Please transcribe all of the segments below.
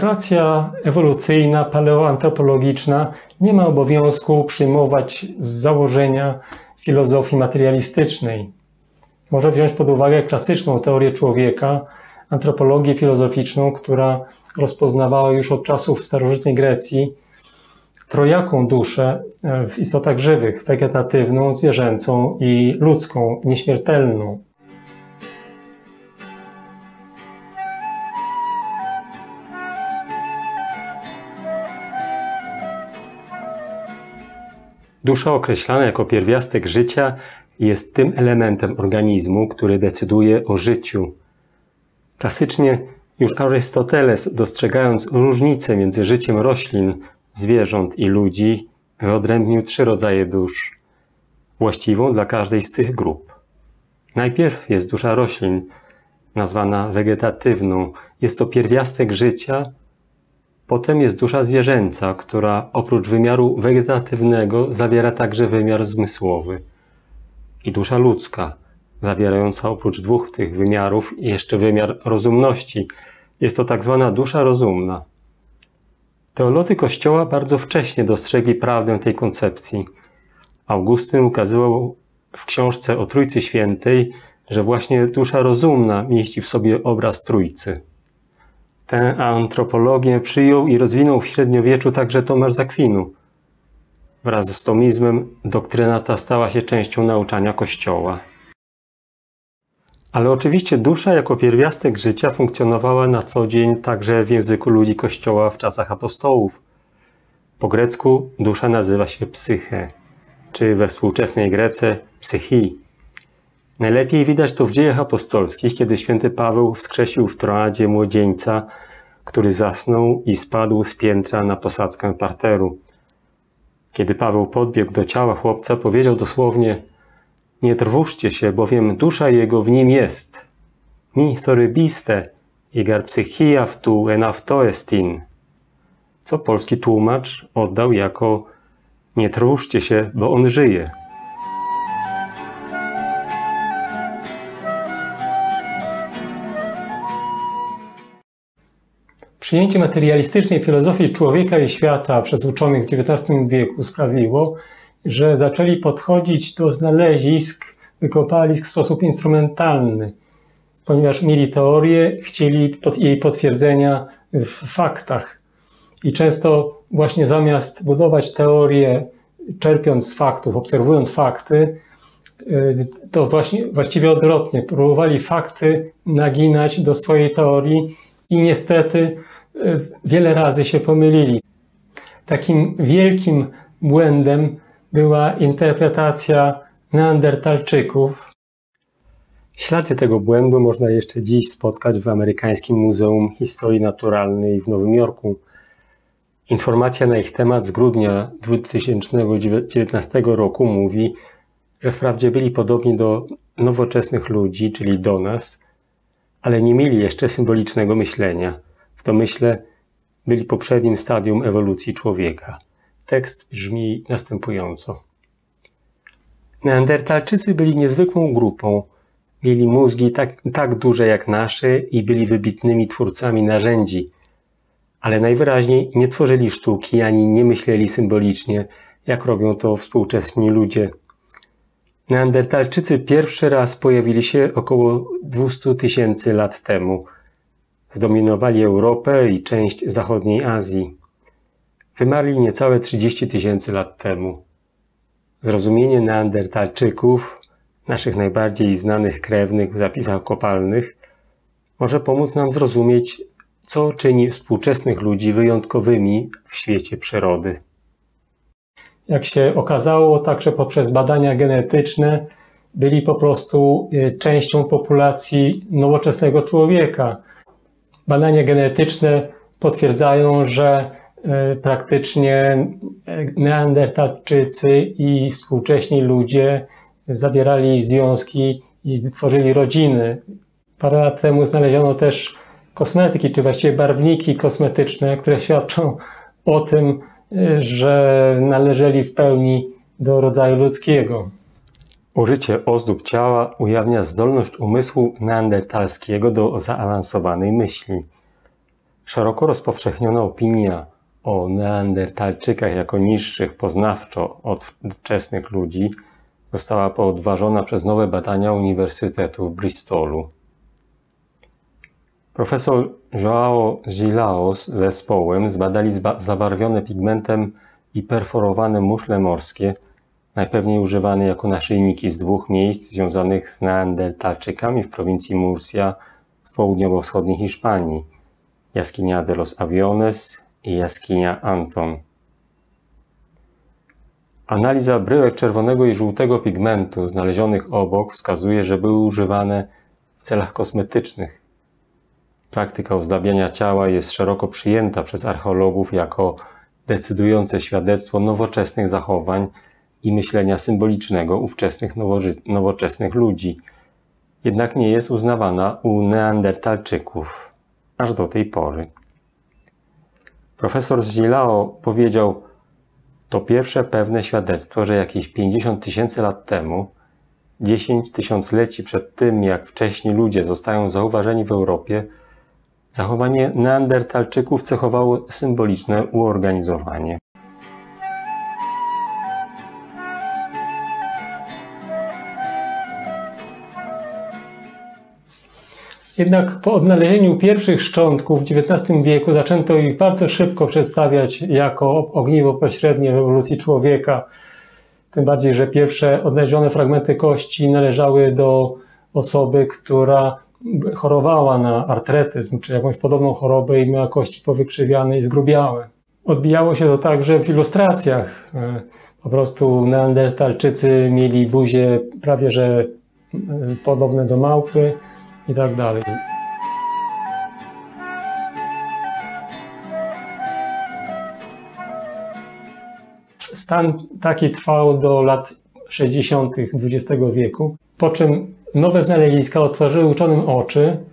Narracja ewolucyjna, paleoantropologiczna nie ma obowiązku przyjmować z założenia filozofii materialistycznej. Może wziąć pod uwagę klasyczną teorię człowieka, antropologię filozoficzną, która rozpoznawała już od czasów starożytnej Grecji trojaką duszę w istotach żywych, wegetatywną, zwierzęcą i ludzką, nieśmiertelną. Dusza określana jako pierwiastek życia jest tym elementem organizmu, który decyduje o życiu. Klasycznie już Arystoteles, dostrzegając różnicę między życiem roślin, zwierząt i ludzi, wyodrębnił trzy rodzaje dusz, właściwą dla każdej z tych grup. Najpierw jest dusza roślin, nazwana wegetatywną. Jest to pierwiastek życia, Potem jest dusza zwierzęca, która oprócz wymiaru wegetatywnego zawiera także wymiar zmysłowy. I dusza ludzka, zawierająca oprócz dwóch tych wymiarów jeszcze wymiar rozumności. Jest to tak zwana dusza rozumna. Teolodzy Kościoła bardzo wcześnie dostrzegli prawdę tej koncepcji. Augustyn ukazywał w książce o Trójcy Świętej, że właśnie dusza rozumna mieści w sobie obraz Trójcy. Tę antropologię przyjął i rozwinął w średniowieczu także Tomasz Zakwinu. Wraz z tomizmem doktryna ta stała się częścią nauczania Kościoła. Ale oczywiście dusza jako pierwiastek życia funkcjonowała na co dzień także w języku ludzi Kościoła w czasach apostołów. Po grecku dusza nazywa się psyche, czy we współczesnej Grece psychi. Najlepiej widać to w dziejach apostolskich, kiedy święty Paweł wskrzesił w Troadzie młodzieńca, który zasnął i spadł z piętra na posadzkę parteru. Kiedy Paweł podbiegł do ciała chłopca, powiedział dosłownie Nie trwóżcie się, bowiem dusza jego w nim jest. Mi thorybiste, igar psychia w tu estin. Co polski tłumacz oddał jako Nie trwóżcie się, bo on żyje. Przyjęcie materialistycznej filozofii człowieka i świata przez uczonych w XIX wieku sprawiło, że zaczęli podchodzić do znalezisk, wykopalisk w sposób instrumentalny, ponieważ mieli teorię, chcieli jej potwierdzenia w faktach. I często właśnie zamiast budować teorię, czerpiąc z faktów, obserwując fakty, y, to właśnie, właściwie odwrotnie, próbowali fakty naginać do swojej teorii i niestety wiele razy się pomylili. Takim wielkim błędem była interpretacja Neandertalczyków. Ślady tego błędu można jeszcze dziś spotkać w amerykańskim Muzeum Historii Naturalnej w Nowym Jorku. Informacja na ich temat z grudnia 2019 roku mówi, że wprawdzie byli podobni do nowoczesnych ludzi, czyli do nas, ale nie mieli jeszcze symbolicznego myślenia – w domyśle byli poprzednim stadium ewolucji człowieka. Tekst brzmi następująco. Neandertalczycy byli niezwykłą grupą. Mieli mózgi tak, tak duże jak nasze i byli wybitnymi twórcami narzędzi, ale najwyraźniej nie tworzyli sztuki ani nie myśleli symbolicznie, jak robią to współczesni ludzie. Neandertalczycy pierwszy raz pojawili się około 200 tysięcy lat temu – Zdominowali Europę i część zachodniej Azji. Wymarli niecałe 30 tysięcy lat temu. Zrozumienie Neandertalczyków, naszych najbardziej znanych krewnych w zapisach kopalnych, może pomóc nam zrozumieć, co czyni współczesnych ludzi wyjątkowymi w świecie przyrody. Jak się okazało, także poprzez badania genetyczne byli po prostu e, częścią populacji nowoczesnego człowieka badania genetyczne potwierdzają, że e, praktycznie e, neandertalczycy i współcześni ludzie zabierali związki i tworzyli rodziny. Parę lat temu znaleziono też kosmetyki, czy właściwie barwniki kosmetyczne, które świadczą o tym, e, że należeli w pełni do rodzaju ludzkiego. Użycie ozdób ciała ujawnia zdolność umysłu neandertalskiego do zaawansowanej myśli. Szeroko rozpowszechniona opinia o Neandertalczykach jako niższych poznawczo od wczesnych ludzi została podważona przez nowe badania Uniwersytetu w Bristolu. Profesor João Gilao z zespołem zbadali zabarwione pigmentem i perforowane muszle morskie, najpewniej używane jako naszyjniki z dwóch miejsc związanych z Neandertalczykami w prowincji Murcia w południowo-wschodniej Hiszpanii, jaskinia de los Aviones i jaskinia Anton. Analiza bryłek czerwonego i żółtego pigmentu znalezionych obok wskazuje, że były używane w celach kosmetycznych. Praktyka ozdabiania ciała jest szeroko przyjęta przez archeologów jako decydujące świadectwo nowoczesnych zachowań i myślenia symbolicznego ówczesnych nowoczesnych ludzi, jednak nie jest uznawana u Neandertalczyków aż do tej pory. Profesor Zilao powiedział, to pierwsze pewne świadectwo, że jakieś 50 tysięcy lat temu, 10 tysiącleci przed tym, jak wcześniej ludzie zostają zauważeni w Europie, zachowanie Neandertalczyków cechowało symboliczne uorganizowanie. Jednak po odnalezieniu pierwszych szczątków w XIX wieku zaczęto ich bardzo szybko przedstawiać jako ogniwo pośrednie w ewolucji człowieka. Tym bardziej, że pierwsze odnalezione fragmenty kości należały do osoby, która chorowała na artretyzm czy jakąś podobną chorobę i miała kości powykrzywiane i zgrubiałe. Odbijało się to także w ilustracjach. Po prostu neandertalczycy mieli buzie prawie że podobne do małpy i tak dalej. Stan taki trwał do lat 60. XX wieku, po czym nowe znaleziska otworzyły uczonym oczy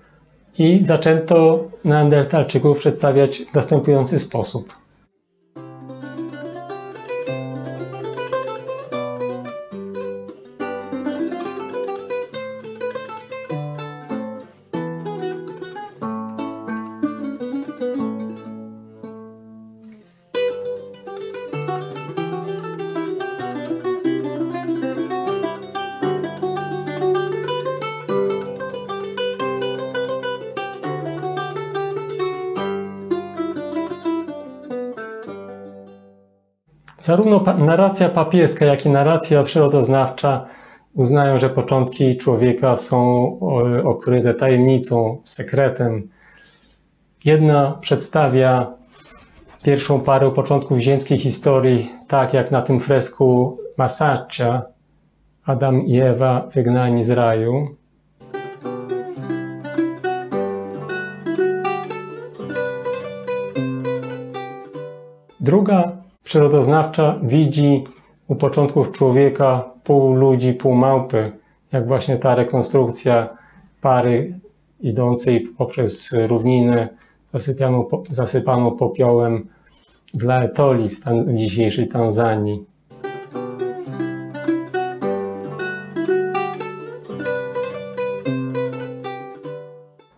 i zaczęto Neandertalczyków przedstawiać w następujący sposób. Zarówno narracja papieska, jak i narracja przyrodoznawcza uznają, że początki człowieka są okryte tajemnicą, sekretem. Jedna przedstawia pierwszą parę początków ziemskiej historii, tak jak na tym fresku Masaccia, Adam i Ewa wygnani z raju. Druga przyrodoznawcza widzi u początków człowieka pół ludzi, pół małpy, jak właśnie ta rekonstrukcja pary idącej poprzez równinę zasypaną, zasypaną popiołem w Laetoli, w, w dzisiejszej Tanzanii.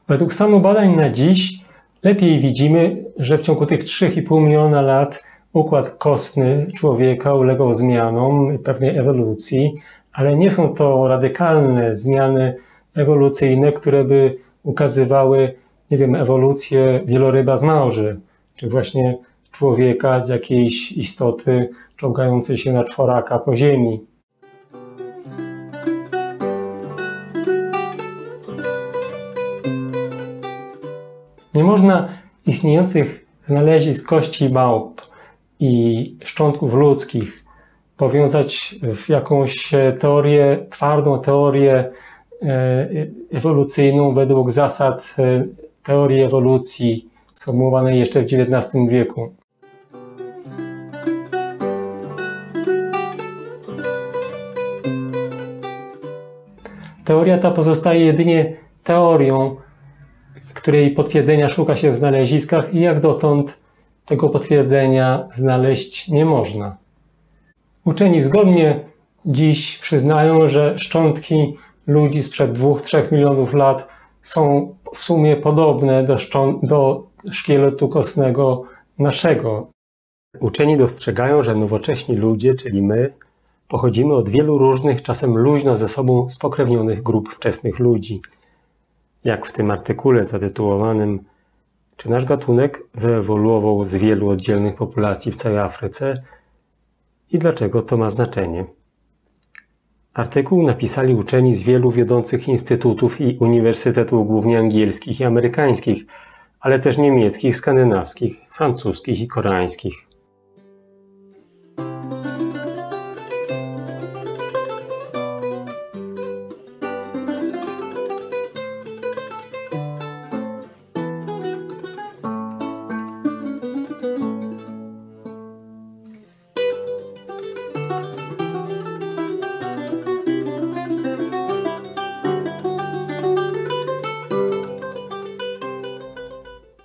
Według stanu badań na dziś lepiej widzimy, że w ciągu tych 3,5 miliona lat układ kostny człowieka ulegał zmianom pewnej ewolucji, ale nie są to radykalne zmiany ewolucyjne, które by ukazywały, nie wiem, ewolucję wieloryba z małży, czy właśnie człowieka z jakiejś istoty czołgającej się na czworaka po ziemi. Nie można istniejących znalezisk kości małp i szczątków ludzkich powiązać w jakąś teorię, twardą teorię e, ewolucyjną według zasad e, teorii ewolucji sformułowanej jeszcze w XIX wieku. Teoria ta pozostaje jedynie teorią, której potwierdzenia szuka się w znaleziskach i jak dotąd tego potwierdzenia znaleźć nie można. Uczeni zgodnie dziś przyznają, że szczątki ludzi sprzed 2-3 milionów lat są w sumie podobne do, do szkieletu kostnego naszego. Uczeni dostrzegają, że nowocześni ludzie, czyli my, pochodzimy od wielu różnych, czasem luźno ze sobą spokrewnionych grup wczesnych ludzi. Jak w tym artykule zatytułowanym Czy nasz gatunek wyewoluował z wielu oddzielnych populacji w całej Afryce i dlaczego to ma znaczenie? Artykuł napisali uczeni z wielu wiodących instytutów i uniwersytetów, głównie angielskich i amerykańskich, ale też niemieckich, skandynawskich, francuskich i koreańskich.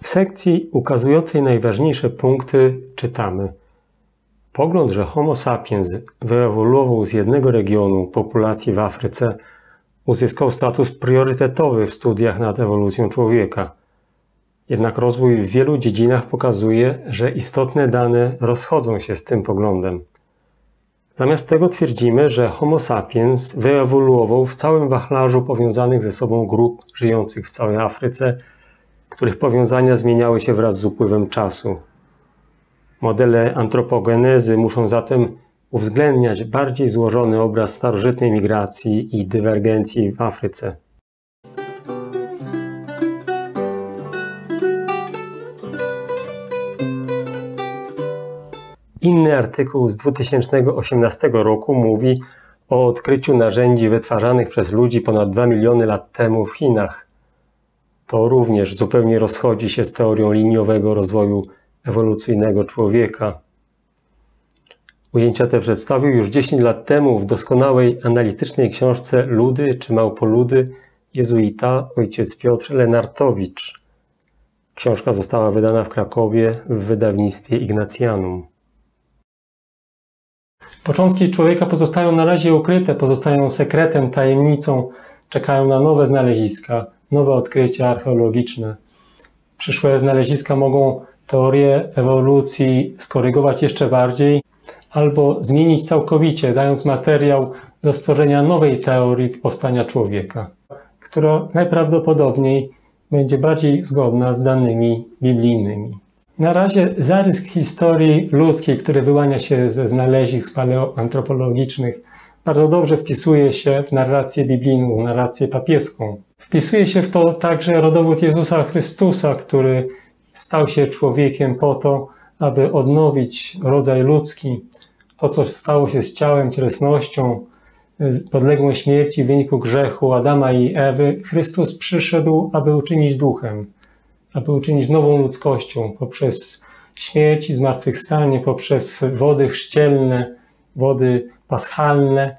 W sekcji ukazującej najważniejsze punkty czytamy Pogląd, że Homo sapiens wyewoluował z jednego regionu populacji w Afryce, uzyskał status priorytetowy w studiach nad ewolucją człowieka. Jednak rozwój w wielu dziedzinach pokazuje, że istotne dane rozchodzą się z tym poglądem. Zamiast tego twierdzimy, że Homo sapiens wyewoluował w całym wachlarzu powiązanych ze sobą grup żyjących w całej Afryce, których powiązania zmieniały się wraz z upływem czasu. Modele antropogenezy muszą zatem uwzględniać bardziej złożony obraz starożytnej migracji i dywergencji w Afryce. Inny artykuł z 2018 roku mówi o odkryciu narzędzi wytwarzanych przez ludzi ponad 2 miliony lat temu w Chinach. To również zupełnie rozchodzi się z teorią liniowego rozwoju ewolucyjnego człowieka. Ujęcia te przedstawił już 10 lat temu w doskonałej analitycznej książce Ludy czy Małpoludy jezuita ojciec Piotr Lenartowicz. Książka została wydana w Krakowie w wydawnictwie Ignacjanum. Początki człowieka pozostają na razie ukryte, pozostają sekretem, tajemnicą, czekają na nowe znaleziska, nowe odkrycia archeologiczne. Przyszłe znaleziska mogą teorię ewolucji skorygować jeszcze bardziej albo zmienić całkowicie, dając materiał do stworzenia nowej teorii powstania człowieka, która najprawdopodobniej będzie bardziej zgodna z danymi biblijnymi. Na razie zarys historii ludzkiej, który wyłania się ze znalezisk paleoantropologicznych, bardzo dobrze wpisuje się w narrację biblijną, narrację papieską. Wpisuje się w to także rodowód Jezusa Chrystusa, który stał się człowiekiem po to, aby odnowić rodzaj ludzki. To, co stało się z ciałem, cielesnością, podległą śmierci w wyniku grzechu Adama i Ewy, Chrystus przyszedł, aby uczynić duchem, aby uczynić nową ludzkością poprzez śmierć i zmartwychwstanie, poprzez wody chrzcielne, wody paschalne,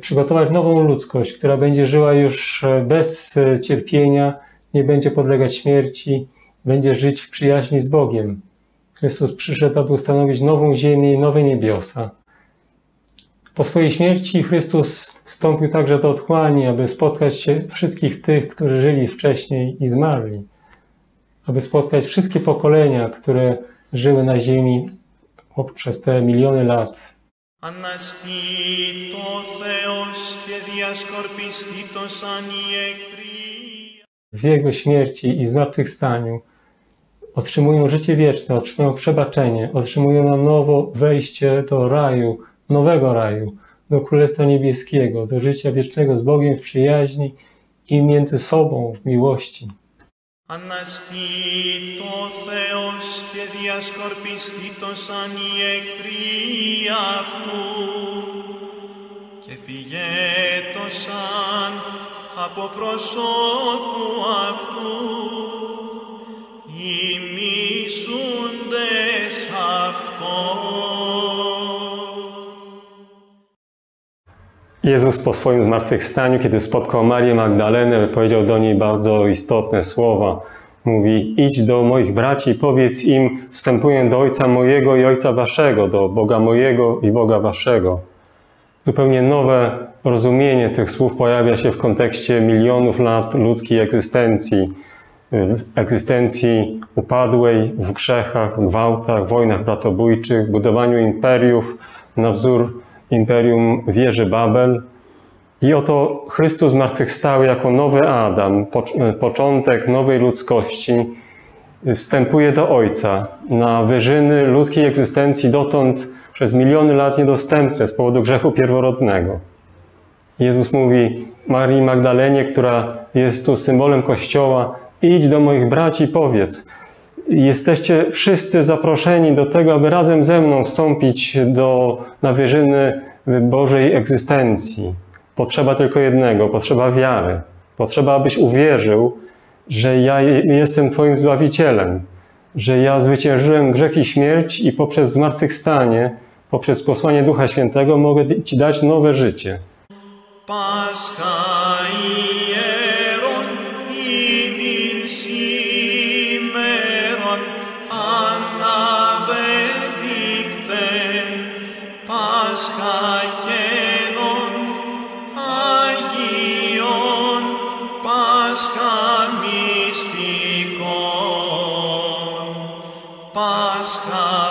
przygotować nową ludzkość, która będzie żyła już bez cierpienia, nie będzie podlegać śmierci, będzie żyć w przyjaźni z Bogiem. Chrystus przyszedł, aby ustanowić nową ziemię i nowe niebiosa. Po swojej śmierci Chrystus stąpił także do otchłani, aby spotkać się wszystkich tych, którzy żyli wcześniej i zmarli aby spotkać wszystkie pokolenia, które żyły na Ziemi przez te miliony lat. W Jego śmierci i zmartwychwstaniu otrzymują życie wieczne, otrzymują przebaczenie, otrzymują na nowo wejście do raju, nowego raju, do Królestwa Niebieskiego, do życia wiecznego z Bogiem w przyjaźni i między sobą w miłości. Αναστεί το Θεός και διασκορπιστεί το σαν οι εχθροί αυτού και φυγέ το σαν από προσώπου αυτού οι μισούντες αυτόν. Jezus po swoim zmartwychwstaniu, kiedy spotkał Marię Magdalenę, wypowiedział do niej bardzo istotne słowa. Mówi: Idź do moich braci i powiedz im: Wstępuję do Ojca mojego i Ojca waszego, do Boga mojego i Boga waszego. Zupełnie nowe rozumienie tych słów pojawia się w kontekście milionów lat ludzkiej egzystencji. egzystencji upadłej, w grzechach, gwałtach, wojnach bratobójczych, budowaniu imperiów na wzór imperium wieży Babel. I oto Chrystus zmartwychwstały jako nowy Adam, początek nowej ludzkości, wstępuje do Ojca na wyżyny ludzkiej egzystencji dotąd przez miliony lat niedostępne z powodu grzechu pierworodnego. Jezus mówi Marii Magdalenie, która jest tu symbolem Kościoła, idź do moich braci i powiedz, jesteście wszyscy zaproszeni do tego, aby razem ze mną wstąpić do, na wyżyny Bożej egzystencji. Potrzeba tylko jednego, potrzeba wiary. Potrzeba, abyś uwierzył, że ja jestem Twoim Zbawicielem, że ja zwyciężyłem grzech i śmierć i poprzez zmartwychwstanie, poprzez posłanie Ducha Świętego mogę Ci dać nowe życie. Agion Pascha mystikon Pascha